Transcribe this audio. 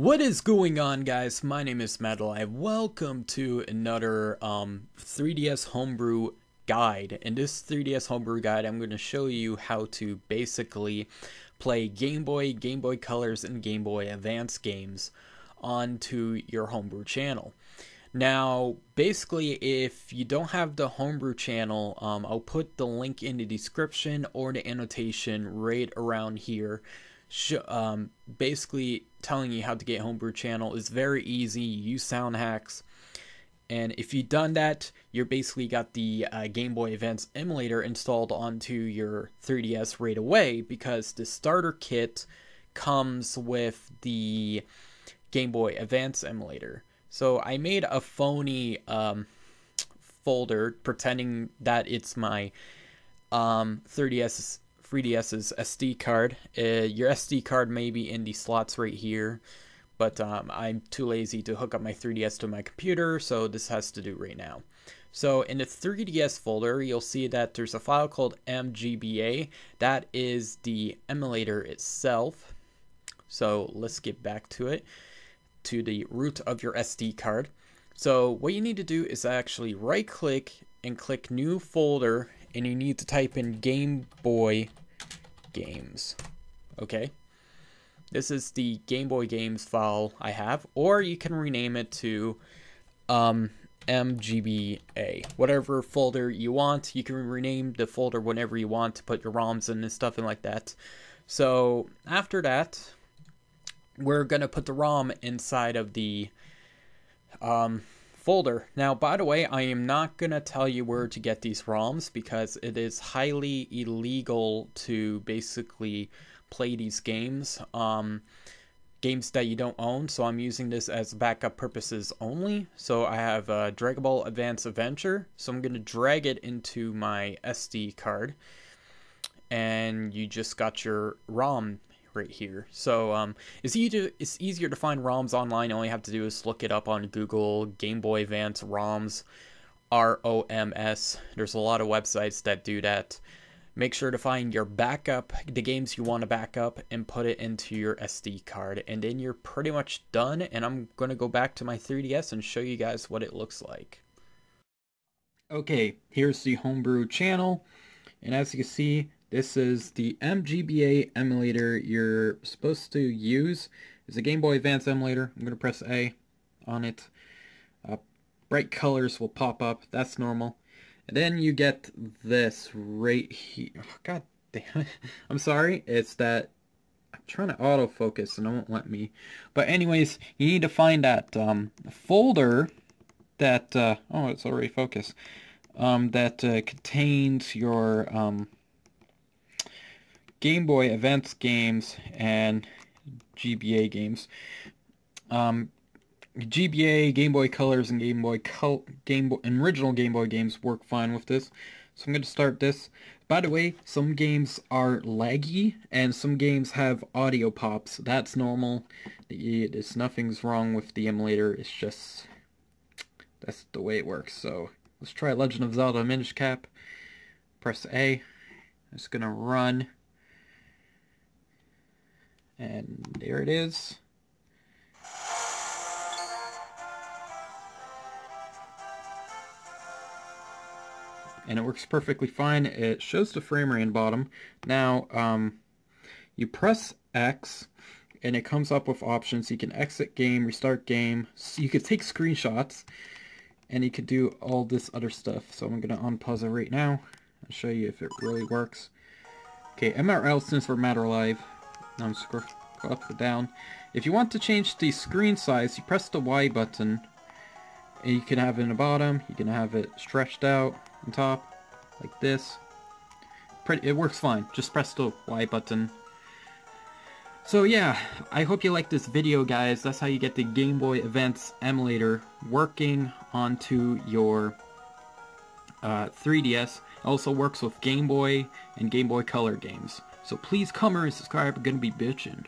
What is going on guys? My name is MadLive. Welcome to another um, 3DS homebrew guide. In this 3DS homebrew guide, I'm going to show you how to basically play Game Boy, Game Boy Colors, and Game Boy Advance games onto your homebrew channel. Now, basically, if you don't have the homebrew channel, um, I'll put the link in the description or the annotation right around here um, basically telling you how to get homebrew channel is very easy. You use Soundhax. And if you've done that, you're basically got the uh, Game Boy Advance emulator installed onto your 3DS right away because the starter kit comes with the Game Boy Advance emulator. So I made a phony um, folder pretending that it's my um, 3DS 3DS's SD card. Uh, your SD card may be in the slots right here, but um, I'm too lazy to hook up my 3DS to my computer, so this has to do right now. So in the 3DS folder, you'll see that there's a file called MGBA. That is the emulator itself. So let's get back to it, to the root of your SD card. So what you need to do is actually right click and click new folder and you need to type in Game Boy games. Okay? This is the Game Boy games file I have, or you can rename it to um, MGBA. Whatever folder you want, you can rename the folder whenever you want to put your ROMs in and stuff and like that. So after that, we're to put the ROM inside of the um, folder. Now, by the way, I am not going to tell you where to get these ROMs because it is highly illegal to basically play these games. Um, games that you don't own, so I'm using this as backup purposes only. So I have uh, Dragon Ball Advance Adventure, so I'm going to drag it into my SD card, and you just got your ROM right here. So um, it's easier it's easier to find ROMs online. All you have to do is look it up on Google Game Boy Advance ROMs, R O M S. There's a lot of websites that do that. Make sure to find your backup, the games you want to back up, and put it into your SD card. And then you're pretty much done. And I'm going to go back to my 3DS and show you guys what it looks like. Okay, here's the homebrew channel. And as you can see, this is the MGBA emulator you're supposed to use. It's a Game Boy Advance emulator. I'm going to press A on it. Uh, bright colors will pop up. That's normal. And then you get this right here. Oh, God damn it. I'm sorry. It's that I'm trying to autofocus and it won't let me. But anyways, you need to find that um, folder that, uh, oh, it's already focused, um, that uh, contains your um, Game Boy Advance games and GBA games. Um, GBA, Game Boy Colors, and Game Boy Col Game Boy and original Game Boy games work fine with this. So I'm going to start this. By the way, some games are laggy, and some games have audio pops. That's normal. There's nothing's wrong with the emulator. It's just that's the way it works. So let's try Legend of Zelda Minish Cap. Press A. It's going to run. And there it is. And it works perfectly fine. It shows the frame rate bottom. Now, um, you press X, and it comes up with options. You can exit game, restart game. So you could take screenshots, and you could do all this other stuff. So I'm going to unpause it right now. I'll show you if it really works. Okay, MRL stands for mattRlive. Now I'm scroll up or down. If you want to change the screen size, you press the Y button. And you can have it in the bottom, you can have it stretched out on top, like this. Pretty, it works fine. Just press the Y button. So yeah, I hope you like this video guys. That's how you get the Game Boy Advance emulator working onto your uh, 3DS. also works with Game Boy and Game Boy Color games. So please come here and subscribe. We're to be bitching.